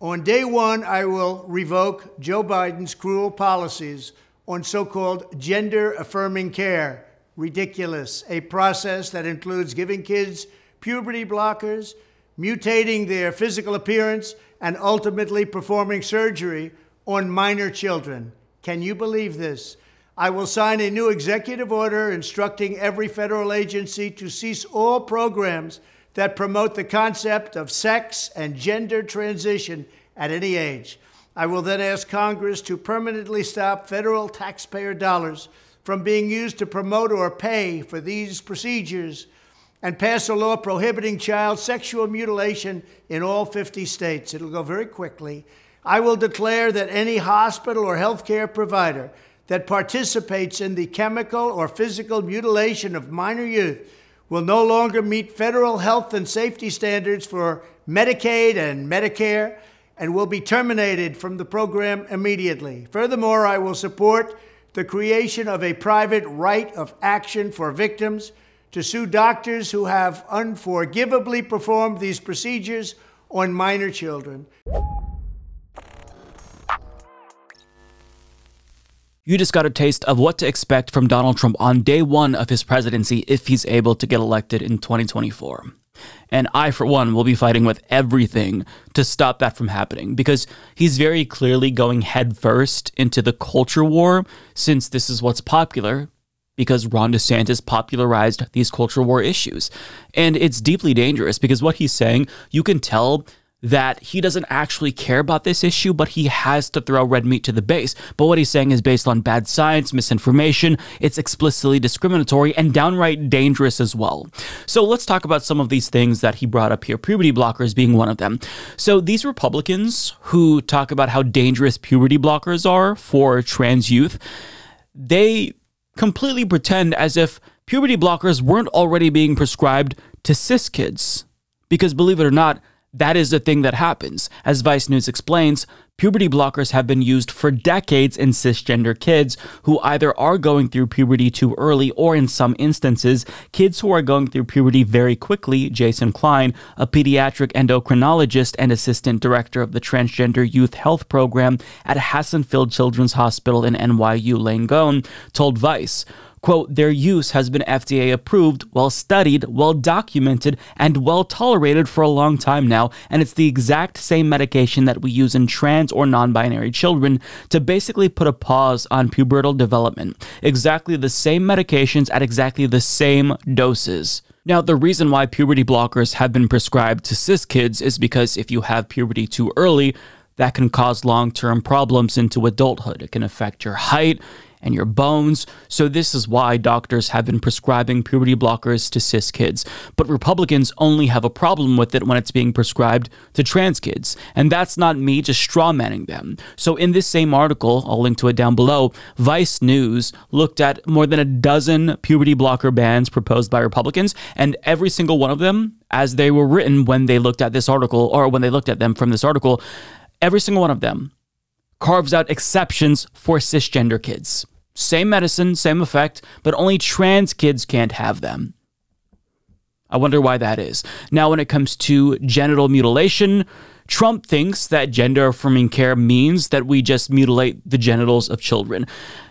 On day one, I will revoke Joe Biden's cruel policies on so called gender affirming care. Ridiculous. A process that includes giving kids puberty blockers, mutating their physical appearance, and ultimately performing surgery on minor children. Can you believe this? I will sign a new executive order instructing every federal agency to cease all programs that promote the concept of sex and gender transition at any age. I will then ask Congress to permanently stop federal taxpayer dollars from being used to promote or pay for these procedures and pass a law prohibiting child sexual mutilation in all 50 states. It'll go very quickly. I will declare that any hospital or healthcare provider that participates in the chemical or physical mutilation of minor youth will no longer meet federal health and safety standards for Medicaid and Medicare and will be terminated from the program immediately. Furthermore, I will support the creation of a private right of action for victims to sue doctors who have unforgivably performed these procedures on minor children. You just got a taste of what to expect from Donald Trump on day one of his presidency if he's able to get elected in 2024. And I, for one, will be fighting with everything to stop that from happening because he's very clearly going headfirst into the culture war since this is what's popular because Ron DeSantis popularized these culture war issues. And it's deeply dangerous because what he's saying, you can tell that he doesn't actually care about this issue, but he has to throw red meat to the base. But what he's saying is based on bad science, misinformation, it's explicitly discriminatory and downright dangerous as well. So let's talk about some of these things that he brought up here, puberty blockers being one of them. So these Republicans who talk about how dangerous puberty blockers are for trans youth, they completely pretend as if puberty blockers weren't already being prescribed to cis kids. Because believe it or not, that is the thing that happens. As Vice News explains, puberty blockers have been used for decades in cisgender kids who either are going through puberty too early or, in some instances, kids who are going through puberty very quickly. Jason Klein, a pediatric endocrinologist and assistant director of the Transgender Youth Health Program at Hassenfeld Children's Hospital in NYU Langone, told Vice quote, their use has been FDA approved, well studied, well documented, and well tolerated for a long time now, and it's the exact same medication that we use in trans or non binary children to basically put a pause on pubertal development. Exactly the same medications at exactly the same doses. Now, the reason why puberty blockers have been prescribed to cis kids is because if you have puberty too early, that can cause long term problems into adulthood. It can affect your height, and your bones. So, this is why doctors have been prescribing puberty blockers to cis kids. But Republicans only have a problem with it when it's being prescribed to trans kids. And that's not me just strawmanning them. So, in this same article, I'll link to it down below, Vice News looked at more than a dozen puberty blocker bans proposed by Republicans, and every single one of them, as they were written when they looked at this article, or when they looked at them from this article, every single one of them carves out exceptions for cisgender kids. Same medicine, same effect, but only trans kids can't have them. I wonder why that is. Now, when it comes to genital mutilation, Trump thinks that gender affirming care means that we just mutilate the genitals of children.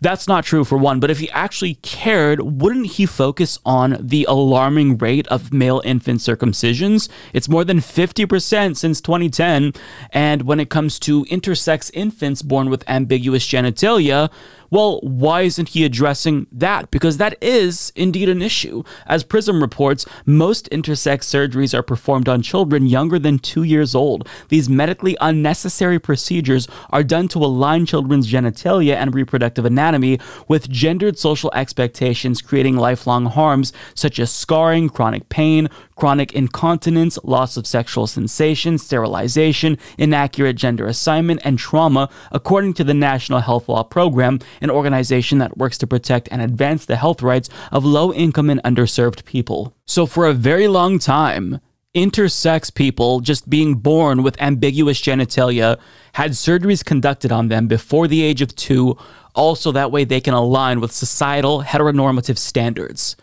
That's not true for one, but if he actually cared, wouldn't he focus on the alarming rate of male infant circumcisions? It's more than 50% since 2010. And when it comes to intersex infants born with ambiguous genitalia, well, why isn't he addressing that? Because that is indeed an issue. As Prism reports, most intersex surgeries are performed on children younger than two years old. These medically unnecessary procedures are done to align children's genitalia and reproductive anatomy with gendered social expectations, creating lifelong harms such as scarring, chronic pain, chronic incontinence, loss of sexual sensation, sterilization, inaccurate gender assignment, and trauma, according to the National Health Law Program, an organization that works to protect and advance the health rights of low income and underserved people. So, for a very long time, intersex people just being born with ambiguous genitalia had surgeries conducted on them before the age of two, also that way they can align with societal heteronormative standards.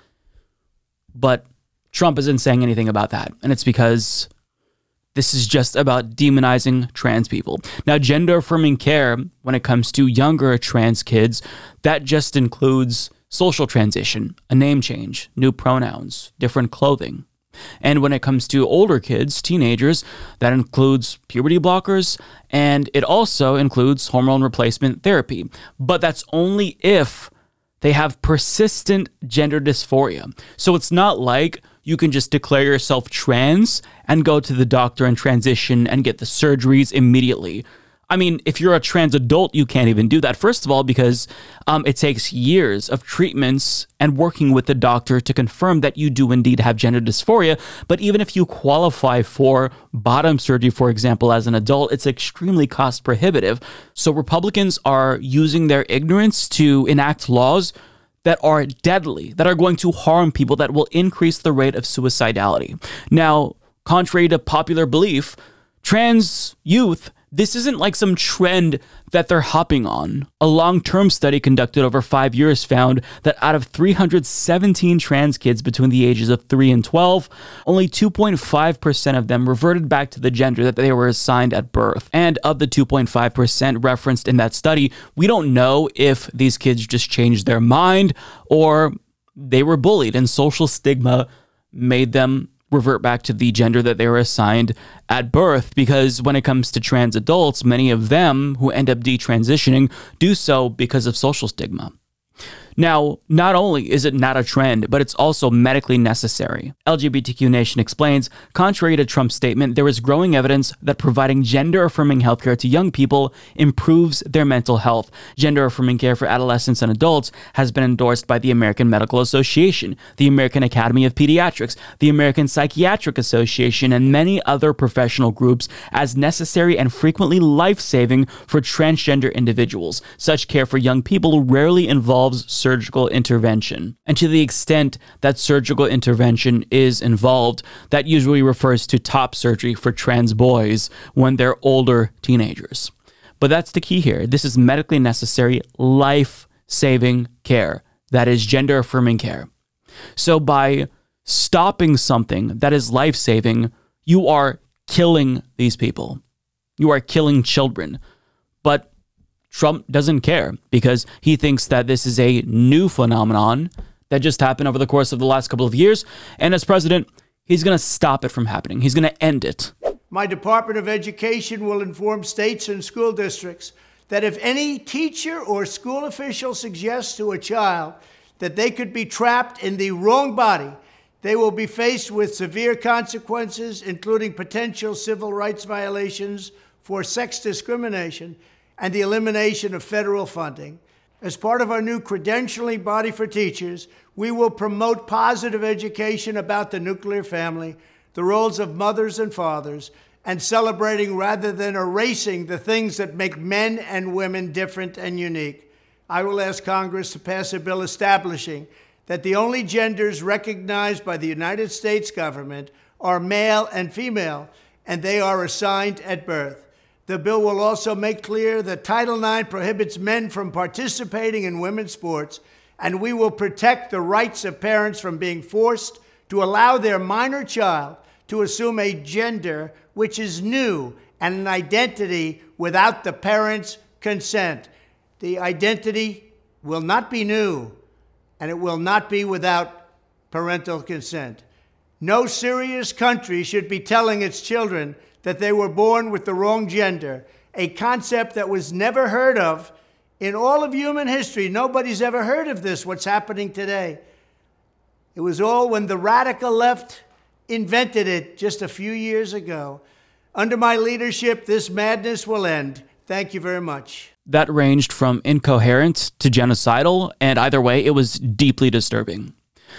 But Trump isn't saying anything about that. And it's because This is just about demonizing trans people. Now, gender affirming care, when it comes to younger trans kids, that just includes social transition, a name change, new pronouns, different clothing. And when it comes to older kids, teenagers, that includes puberty blockers and it also includes hormone replacement therapy. But that's only if they have persistent gender dysphoria. So it's not like you can just declare yourself trans and go to the doctor and transition and get the surgeries immediately. I mean, if you're a trans adult, you can't even do that. First of all, because um, it takes years of treatments and working with the doctor to confirm that you do indeed have gender dysphoria. But even if you qualify for bottom surgery, for example, as an adult, it's extremely cost prohibitive. So Republicans are using their ignorance to enact laws that are deadly, that are going to harm people, that will increase the rate of suicidality. Now, contrary to popular belief, trans youth this isn't like some trend that they're hopping on. A long term study conducted over five years found that out of 317 trans kids between the ages of 3 and 12, only 2.5% of them reverted back to the gender that they were assigned at birth. And of the 2.5% referenced in that study, we don't know if these kids just changed their mind or they were bullied and social stigma made them revert back to the gender that they were assigned at birth because when it comes to trans adults, many of them who end up detransitioning do so because of social stigma. Now, not only is it not a trend, but it's also medically necessary. LGBTQ Nation explains contrary to Trump's statement, there is growing evidence that providing gender affirming healthcare to young people improves their mental health. Gender affirming care for adolescents and adults has been endorsed by the American Medical Association, the American Academy of Pediatrics, the American Psychiatric Association, and many other professional groups as necessary and frequently life saving for transgender individuals. Such care for young people rarely involves surgical intervention. And to the extent that surgical intervention is involved, that usually refers to top surgery for trans boys when they're older teenagers. But that's the key here. This is medically necessary, life saving care. That is gender affirming care. So by stopping something that is life saving, you are killing these people. You are killing children. But Trump doesn't care because he thinks that this is a new phenomenon that just happened over the course of the last couple of years. And as president, he's going to stop it from happening, he's going to end it. My Department of Education will inform states and school districts that if any teacher or school official suggests to a child that they could be trapped in the wrong body, they will be faced with severe consequences, including potential civil rights violations for sex discrimination and the elimination of federal funding. As part of our new credentialing body for teachers, we will promote positive education about the nuclear family, the roles of mothers and fathers, and celebrating rather than erasing the things that make men and women different and unique. I will ask Congress to pass a bill establishing that the only genders recognized by the United States government are male and female, and they are assigned at birth. The bill will also make clear that Title IX prohibits men from participating in women's sports, and we will protect the rights of parents from being forced to allow their minor child to assume a gender which is new and an identity without the parent's consent. The identity will not be new, and it will not be without parental consent. No serious country should be telling its children that they were born with the wrong gender, a concept that was never heard of in all of human history. Nobody's ever heard of this, what's happening today. It was all when the radical left invented it just a few years ago. Under my leadership, this madness will end. Thank you very much. That ranged from incoherent to genocidal, and either way, it was deeply disturbing.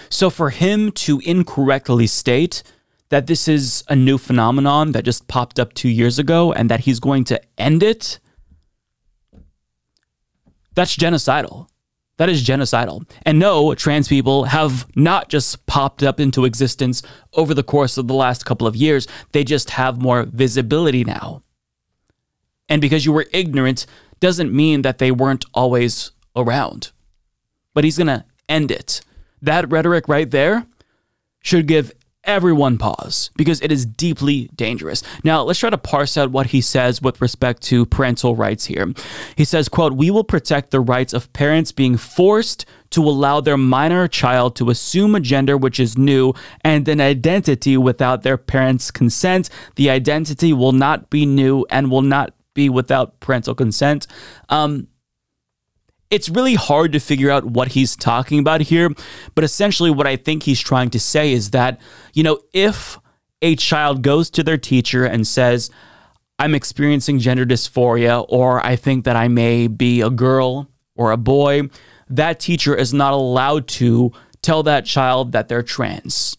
So for him to incorrectly state that this is a new phenomenon that just popped up two years ago and that he's going to end it, that's genocidal. That is genocidal. And no, trans people have not just popped up into existence over the course of the last couple of years, they just have more visibility now. And because you were ignorant doesn't mean that they weren't always around. But he's going to end it. That rhetoric right there should give everyone pause because it is deeply dangerous. Now, let's try to parse out what he says with respect to parental rights here. He says, quote, "We will protect the rights of parents being forced to allow their minor child to assume a gender which is new and an identity without their parents' consent. The identity will not be new and will not be without parental consent." Um, it's really hard to figure out what he's talking about here. But essentially, what I think he's trying to say is that, you know, if a child goes to their teacher and says, I'm experiencing gender dysphoria, or I think that I may be a girl or a boy, that teacher is not allowed to tell that child that they're trans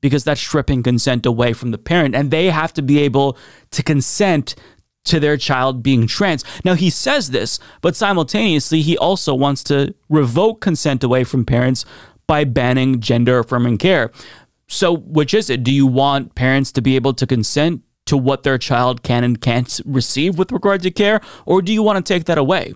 because that's stripping consent away from the parent. And they have to be able to consent to their child being trans. Now, he says this, but simultaneously, he also wants to revoke consent away from parents by banning gender affirming care. So, which is it? Do you want parents to be able to consent to what their child can and can't receive with regard to care, or do you want to take that away?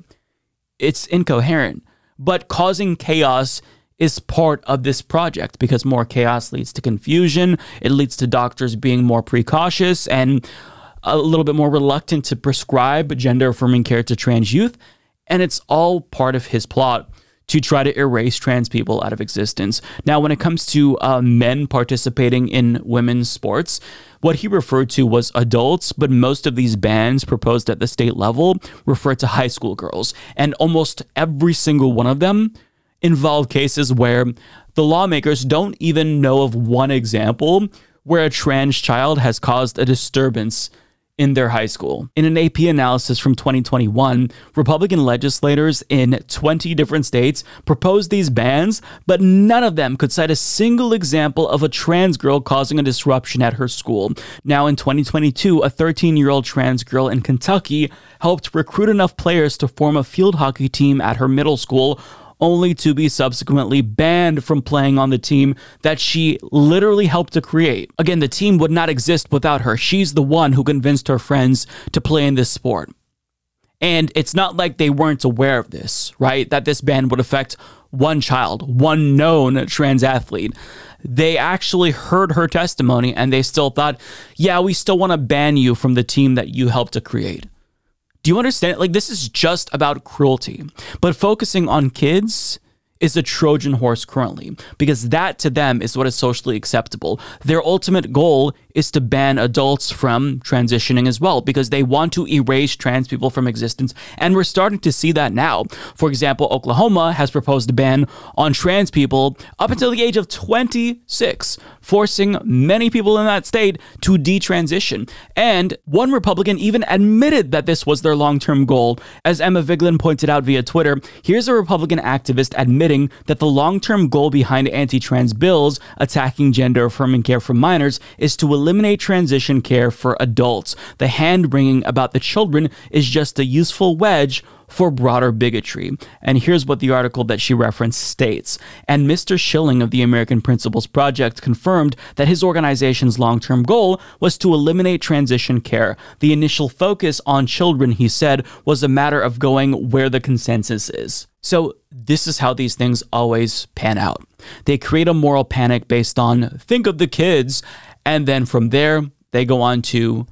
It's incoherent, but causing chaos is part of this project because more chaos leads to confusion. It leads to doctors being more precautious and a little bit more reluctant to prescribe gender affirming care to trans youth. And it's all part of his plot to try to erase trans people out of existence. Now, when it comes to uh, men participating in women's sports, what he referred to was adults, but most of these bans proposed at the state level refer to high school girls. And almost every single one of them involve cases where the lawmakers don't even know of one example where a trans child has caused a disturbance in their high school. In an AP analysis from 2021, Republican legislators in 20 different states proposed these bans, but none of them could cite a single example of a trans girl causing a disruption at her school. Now, in 2022, a 13 year old trans girl in Kentucky helped recruit enough players to form a field hockey team at her middle school only to be subsequently banned from playing on the team that she literally helped to create. Again, the team would not exist without her. She's the one who convinced her friends to play in this sport. And it's not like they weren't aware of this, right? That this ban would affect one child, one known trans athlete. They actually heard her testimony and they still thought, yeah, we still want to ban you from the team that you helped to create. Do you understand? Like, this is just about cruelty. But focusing on kids is a Trojan horse currently, because that to them is what is socially acceptable. Their ultimate goal is to ban adults from transitioning as well, because they want to erase trans people from existence. And we're starting to see that now. For example, Oklahoma has proposed a ban on trans people up until the age of 26, forcing many people in that state to detransition. And one Republican even admitted that this was their long term goal. As Emma Vigeland pointed out via Twitter, here's a Republican activist admitting admitting that the long term goal behind anti trans bills attacking gender affirming care for minors is to eliminate transition care for adults. The hand wringing about the children is just a useful wedge for broader bigotry. And here's what the article that she referenced states. And Mr. Schilling of the American Principles Project confirmed that his organization's long term goal was to eliminate transition care. The initial focus on children, he said, was a matter of going where the consensus is. So, this is how these things always pan out. They create a moral panic based on think of the kids, and then from there, they go on to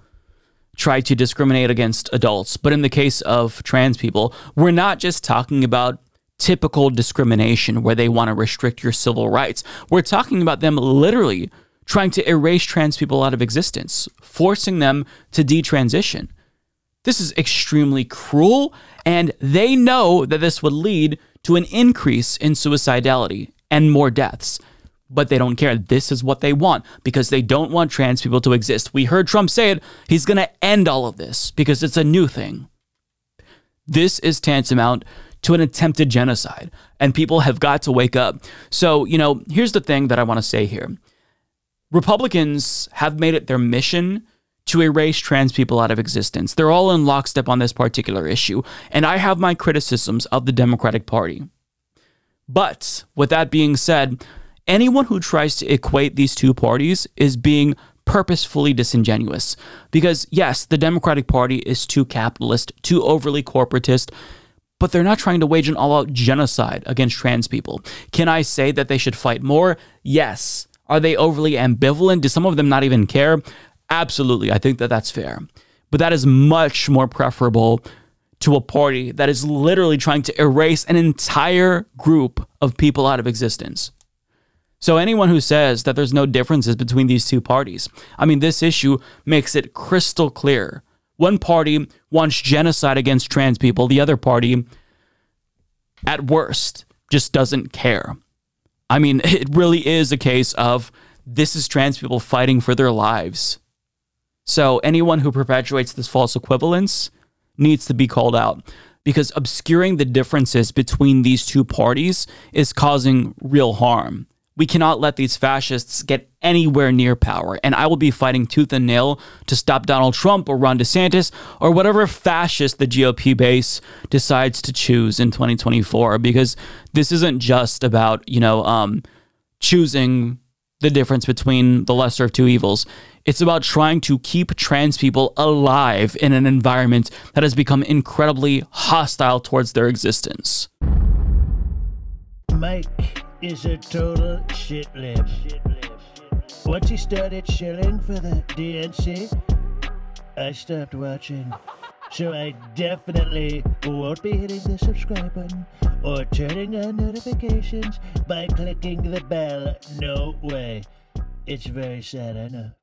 try to discriminate against adults. But in the case of trans people, we're not just talking about typical discrimination where they want to restrict your civil rights. We're talking about them literally trying to erase trans people out of existence, forcing them to detransition. This is extremely cruel, and they know that this would lead to an increase in suicidality and more deaths but they don't care. This is what they want because they don't want trans people to exist. We heard Trump say it. He's going to end all of this because it's a new thing. This is tantamount to an attempted genocide, and people have got to wake up. So, you know, here's the thing that I want to say here Republicans have made it their mission to erase trans people out of existence. They're all in lockstep on this particular issue, and I have my criticisms of the Democratic Party. But with that being said, anyone who tries to equate these two parties is being purposefully disingenuous. Because, yes, the Democratic Party is too capitalist, too overly corporatist, but they're not trying to wage an all out genocide against trans people. Can I say that they should fight more? Yes. Are they overly ambivalent? Do some of them not even care? Absolutely. I think that that's fair. But that is much more preferable to a party that is literally trying to erase an entire group of people out of existence. So, anyone who says that there's no differences between these two parties, I mean, this issue makes it crystal clear. One party wants genocide against trans people, the other party, at worst, just doesn't care. I mean, it really is a case of this is trans people fighting for their lives. So, anyone who perpetuates this false equivalence needs to be called out because obscuring the differences between these two parties is causing real harm. We cannot let these fascists get anywhere near power. And I will be fighting tooth and nail to stop Donald Trump or Ron DeSantis or whatever fascist the GOP base decides to choose in 2024 because this isn't just about, you know, um, choosing the difference between the lesser of two evils. It's about trying to keep trans people alive in an environment that has become incredibly hostile towards their existence. Mike is a total shit lib. Once he started shilling for the DNC, I stopped watching. So I definitely won't be hitting the subscribe button or turning on notifications by clicking the bell. No way. It's very sad, I know.